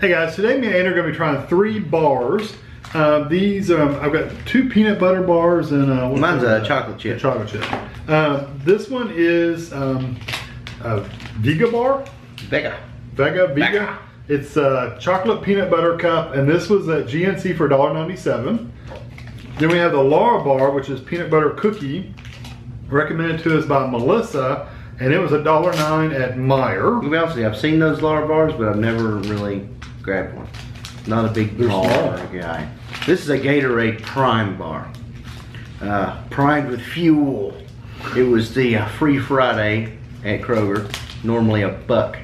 Hey guys, today me and Andrew are gonna be trying three bars. Uh, these, um, I've got two peanut butter bars and uh, what's Mine's a chocolate chip. chocolate chip. Uh, this one is um, a Vega bar, Vega. Vega, Vega. Vega. It's a chocolate peanut butter cup, and this was at GNC for $1.97. Then we have the Lärabar, which is peanut butter cookie, recommended to us by Melissa, and it was $1.09 at Meijer. To be honest with you, I've seen those Lärabars, but I've never really grabbed one. Not a big They're bar small. guy. This is a Gatorade Prime bar. Uh, primed with fuel. It was the uh, Free Friday at Kroger. Normally a buck.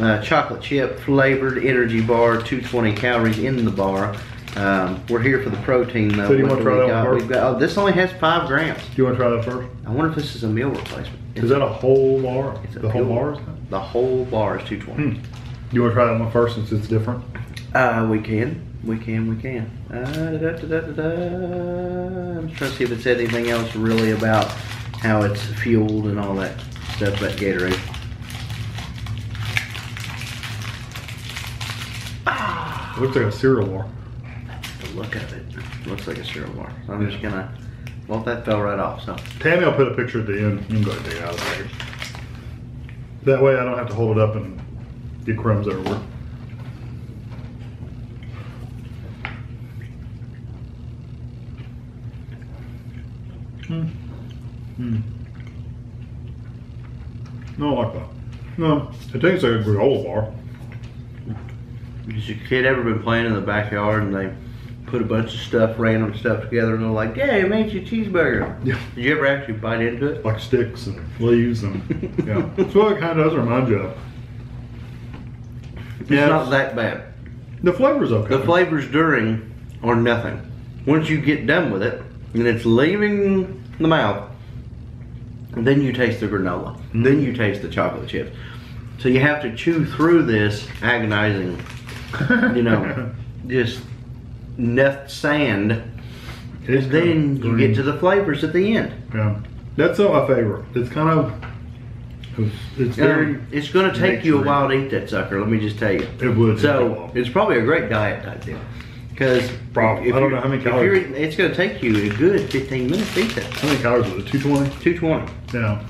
Uh, chocolate chip flavored energy bar, 220 calories in the bar. Um, we're here for the protein though. So do you What wanna try that got? first? We've got, oh, this only has five grams. Do you want to try that first? I wonder if this is a meal replacement. Is that a whole bar? It's a The whole bar is? The whole bar is 220. Hmm. You want to try that one first since it's different? Uh, we can. We can, we can. Uh, da, da, da, da, da. I'm just trying to see if it said anything else really about how it's fueled and all that stuff about Gatorade. It looks like a cereal bar. The look of it looks like a cereal bar. So I'm just gonna, well, that fell right off, so. Tami I'll put a picture at the end. You can go ahead and take it out of the package. That way I don't have to hold it up and get crumbs everywhere. Hmm. Hmm. No, I like that. No, it tastes like a granola bar. Has your kid ever been playing in the backyard and they put a bunch of stuff, random stuff together and they're like, yeah, it made you a cheeseburger. Yeah. Did you ever actually bite into it? Like sticks and leaves and, yeah. That's what it kind of does remind you of. It's Yeah, not that bad. The flavor's okay. The flavors during are nothing. Once you get done with it and it's leaving the mouth, then you taste the granola. Mm-hmm. Then you taste the chocolate chips. So you have to chew through this agonizing, you know, just nut sand. And then kinda you green. get to the flavors at the end. Yeah, that's not my favorite. It's kind of, it's, it's very. Um, it's going to take you a while to eat that sucker. Let me just tell you. It would. So it's probably a great diet type deal. Because Probably. I don't know how many calories. It's going to take you a good 15 minutes to eat that. how many calories was it? Two twenty. 220. Yeah.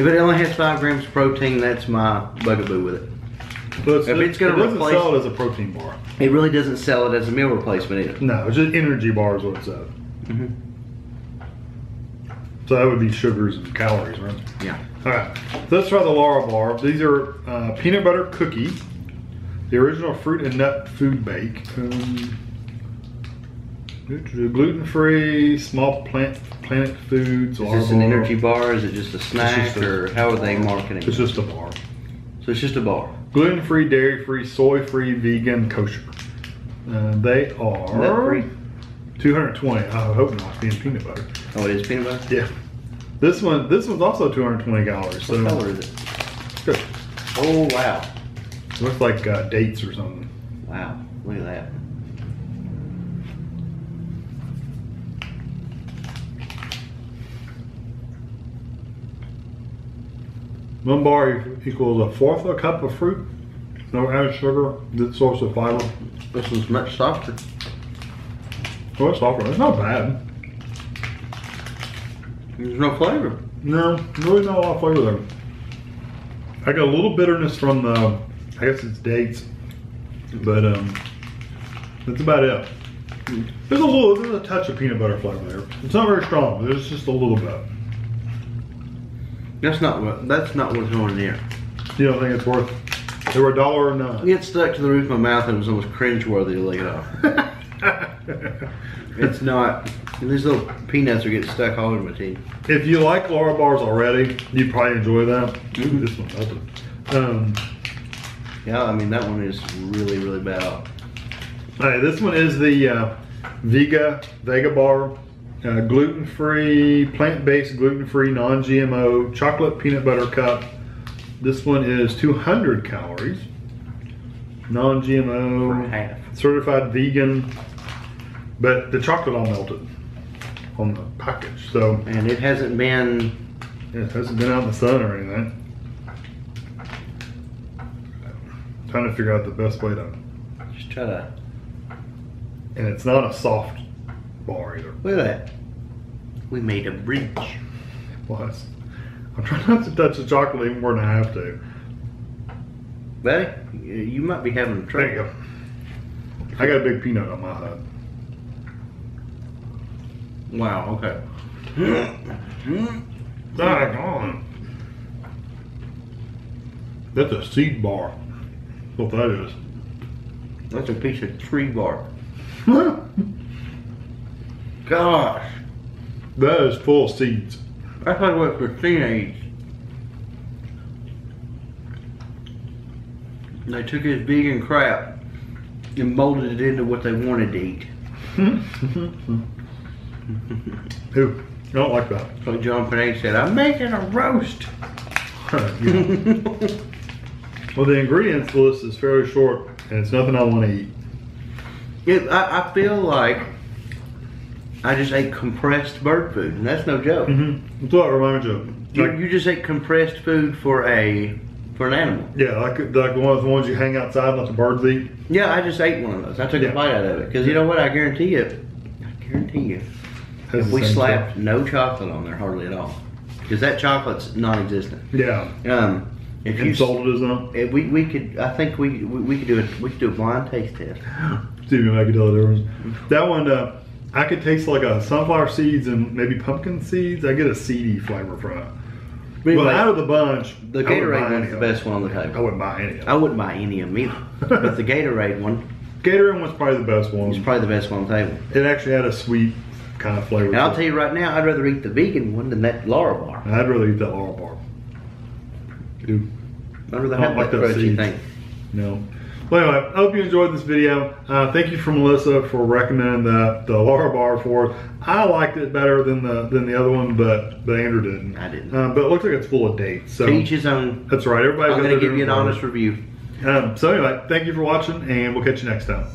If it only has five grams of protein, that's my bugaboo with it. But it's, If it's gonna it doesn't replace- sell it as a protein bar. It really doesn't sell it as a meal replacement either. No, it's just energy bar is what it says. Mhm. So that would be sugars and calories, right? Yeah. All right. So let's try the Lärabar. These are uh, peanut butter cookie, the original fruit and nut food bake. Um, gluten free, small plant planet foods. Is this an bar. energy bar? Is it just a snack? just a- or how are they marketing It's it? just a bar. So it's just a bar. Gluten free, dairy free, soy free, vegan, kosher. Uh, they are Nut free? 220. I hope not, being peanut butter. Oh, it is peanut butter? Yeah. This one, this one's also 220 calories. So What color is it? Good. Oh, wow. looks like uh, dates or something. Wow. Look at that. One bar equals a fourth of a cup of fruit. No added sugar. Good source of fiber. This one's much softer. Oh, it's softer. It's not bad. There's no flavor. No, really not a lot of flavor there. I got a little bitterness from the, I guess it's dates, but um, that's about it. There's a little, there's a touch of peanut butter flavor there. It's not very strong. There's just a little bit. That's not what. That's not what's going in here. You don't think it's worth? They were a dollar or none. It stuck to the roof of my mouth and it was almost cringeworthy to lick it off. It's not. These little peanuts are getting stuck all over my teeth. if you like Lärabars already, you'd probably enjoy that. Mhm. This one doesn't. Um, Yeah, I mean that one is really, really bad. all right, this one is the uh, Vega Vega bar, uh, gluten free, plant based, gluten free, non GMO chocolate peanut butter cup. This one is 200 calories, non-GMO, certified vegan, but the chocolate all melted on the package. So And it hasn't been. it hasn't been out in the sun or anything. Trying to figure out the best way to Just try to and it's not a soft bar either. look at that. We made a bridge. Plus, I'm trying not to touch the chocolate even more than I have to. Buddy, you- you might be having trouble. There you go. I got a big peanut on my head. Wow. Okay. Doggone. That's a seed bar. What that is. That's a piece of tree bark. Gosh, that is full of seeds. that's like what Christina eats. They took his vegan crap and molded it into what they wanted to eat. Who? I don't like that. So John Panay said, I'm making a roast. Well, the ingredients list is fairly short, and it's nothing I want to eat. It, I, I feel like I just ate compressed bird food, and that's no joke. Mm-hmm. That's what it reminds you of. You, Like, you just ate compressed food for a for an animal. yeah, like like one of the ones you hang outside and let the birds eat. Yeah, I just ate one of those. I took Yeah. a bite out of it because you know what? I guarantee you, I guarantee you, if we slapped no chocolate on there hardly at all, because that chocolate's non-existent. Yeah. Um, if you And salted as them. if we we could, I think we we, we could do it. We could do a blind taste test. See if I can tell the difference. That one, uh, I could taste like a sunflower seeds and maybe pumpkin seeds. I get a seedy flavor from it. But Well, out of the bunch, the I wouldn't buy Gatorade any one's the best one on the table. I wouldn't buy any of I wouldn't buy any of them either, but the Gatorade one Gatorade one's probably the best one. It's probably the best one on the table. It actually had a sweet kind of flavor. And I'll tell you right now, I'd rather eat the vegan one than that Lärabar. I'd rather eat that Lärabar. Dude, I'd rather I don't have like that crunchy thing. no. Well, anyway, I hope you enjoyed this video. Uh, thank you for Melissa for recommending the the Lärabar for us. I liked it better than the than the other one, but but Andrew didn't. I didn't. Um, but it looks like it's full of dates. So each his own. that's right. Everybody. I'm going to give you an honest review. Um, so anyway, thank you for watching, and we'll catch you next time.